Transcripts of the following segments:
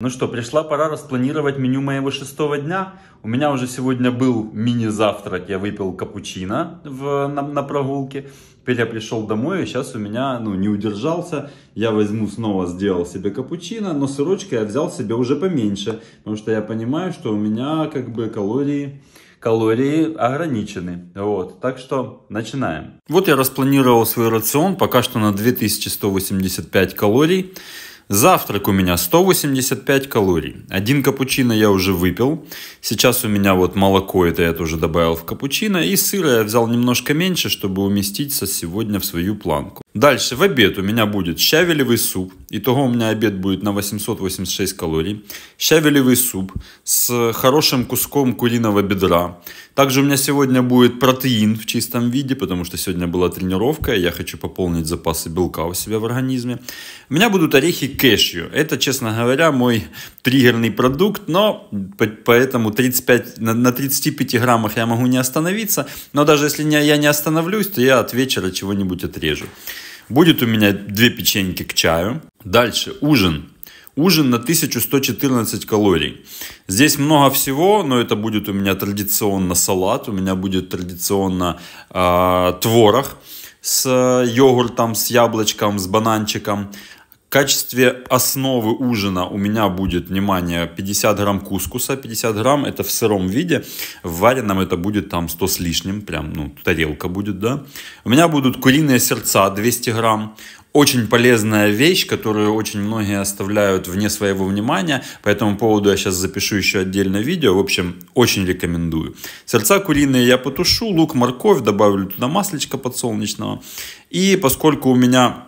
Ну что, пришла пора распланировать меню моего шестого дня. У меня уже сегодня был мини-завтрак, я выпил капучино в, на, на прогулке. Теперь я пришел домой, и сейчас у меня, ну, не удержался. Я возьму снова, сделал себе капучино, но сырочка я взял себе уже поменьше. Потому что я понимаю, что у меня, как бы, калории калории ограничены. Вот, так что начинаем. Вот я распланировал свой рацион пока что на 2185 калорий. Завтрак у меня 185 калорий. Один капучино я уже выпил. Сейчас у меня вот молоко, это я тоже добавил в капучино. И сыра я взял немножко меньше, чтобы уместиться сегодня в свою планку. Дальше в обед у меня будет щавелевый суп. Итого у меня обед будет на 886 калорий. Щавелевый суп с хорошим куском куриного бедра. Также у меня сегодня будет протеин в чистом виде, потому что сегодня была тренировка, и я хочу пополнить запасы белка у себя в организме. У меня будут орехи кэшью. Это, честно говоря, мой триггерный продукт, но поэтому 35, на 35 граммах я могу не остановиться. Но даже если я не остановлюсь, то я от вечера чего-нибудь отрежу. Будет у меня две печеньки к чаю. Дальше ужин. Ужин на 1114 калорий. Здесь много всего, но это будет у меня традиционно салат, у меня будет традиционно э, творог с йогуртом, с яблочком, с бананчиком. В качестве основы ужина у меня будет, внимание, 50 грамм кускуса. 50 грамм это в сыром виде. В вареном это будет там 100 с лишним. Прям, ну, тарелка будет, да. У меня будут куриные сердца 200 грамм. Очень полезная вещь, которую очень многие оставляют вне своего внимания. По этому поводу я сейчас запишу еще отдельное видео. В общем, очень рекомендую. Сердца куриные я потушу, лук, морковь, добавлю туда маслечко подсолнечного. И поскольку у меня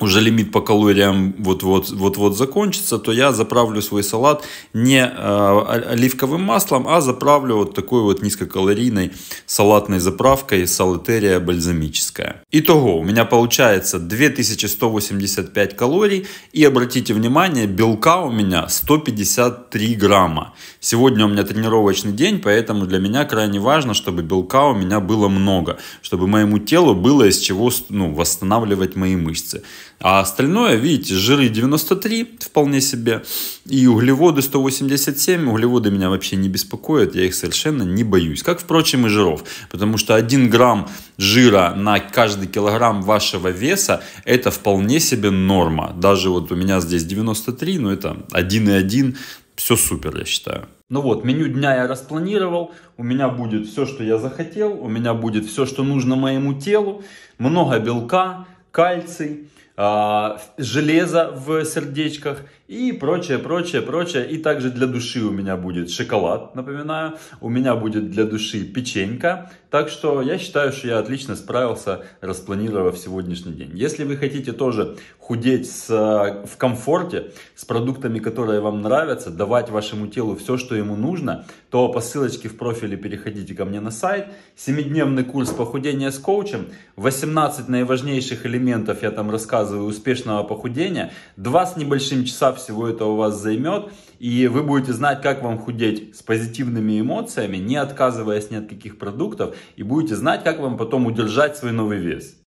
уже лимит по калориям вот-вот, вот-вот закончится, то я заправлю свой салат не э, оливковым маслом, а заправлю вот такой вот низкокалорийной салатной заправкой салатерия бальзамическая. Итого у меня получается 2185 калорий и обратите внимание, белка у меня 153 грамма. Сегодня у меня тренировочный день, поэтому для меня крайне важно, чтобы белка у меня было много, чтобы моему телу было из чего ну, восстанавливать мои мышцы. А остальное, видите, жиры 93 вполне себе. И углеводы 187. Углеводы меня вообще не беспокоят. Я их совершенно не боюсь. Как, впрочем, и жиров. Потому что 1 грамм жира на каждый килограмм вашего веса это вполне себе норма. Даже вот у меня здесь 93, но это 1,1. Все супер, я считаю. Ну вот, меню дня я распланировал. У меня будет все, что я захотел. У меня будет все, что нужно моему телу. Много белка, кальций железо в сердечках и прочее, прочее, прочее. И также для души у меня будет шоколад, напоминаю. У меня будет для души печенька. Так что я считаю, что я отлично справился, распланировав сегодняшний день. Если вы хотите тоже худеть с, в комфорте, с продуктами, которые вам нравятся, давать вашему телу все, что ему нужно, то по ссылочке в профиле переходите ко мне на сайт. Семидневный курс похудения с коучем. 18 наиважнейших элементов я там рассказываю успешного похудения. Два с небольшим часа всего это у вас займет. И вы будете знать, как вам худеть с позитивными эмоциями, не отказываясь ни от каких продуктов. И будете знать, как вам потом удержать свой новый вес.